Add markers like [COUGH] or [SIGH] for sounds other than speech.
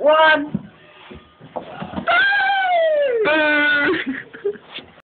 One. Boo! [LAUGHS]